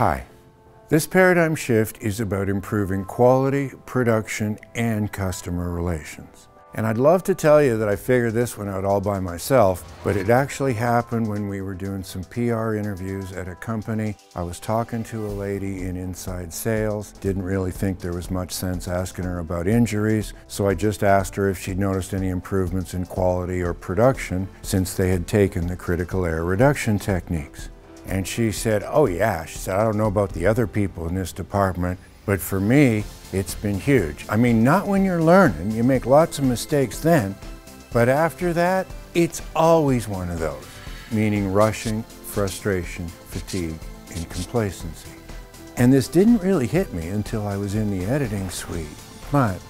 Hi. This paradigm shift is about improving quality, production, and customer relations. And I'd love to tell you that I figured this one out all by myself, but it actually happened when we were doing some PR interviews at a company. I was talking to a lady in inside sales, didn't really think there was much sense asking her about injuries, so I just asked her if she'd noticed any improvements in quality or production since they had taken the critical error reduction techniques. And she said, oh yeah, she said, I don't know about the other people in this department, but for me, it's been huge. I mean, not when you're learning, you make lots of mistakes then, but after that, it's always one of those, meaning rushing, frustration, fatigue, and complacency. And this didn't really hit me until I was in the editing suite, but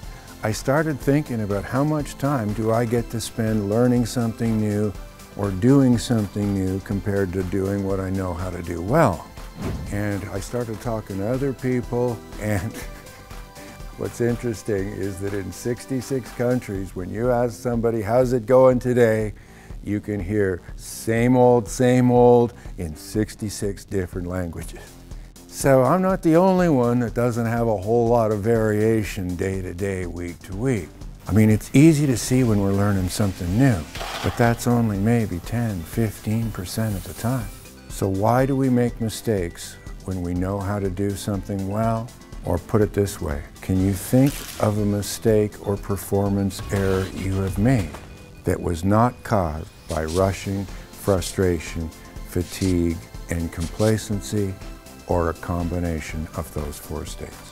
I started thinking about how much time do I get to spend learning something new or doing something new compared to doing what I know how to do well. And I started talking to other people and what's interesting is that in 66 countries, when you ask somebody, how's it going today? You can hear same old, same old in 66 different languages. So I'm not the only one that doesn't have a whole lot of variation day to day, week to week. I mean, it's easy to see when we're learning something new, but that's only maybe 10, 15% of the time. So why do we make mistakes when we know how to do something well? Or put it this way, can you think of a mistake or performance error you have made that was not caused by rushing, frustration, fatigue, and complacency, or a combination of those four states?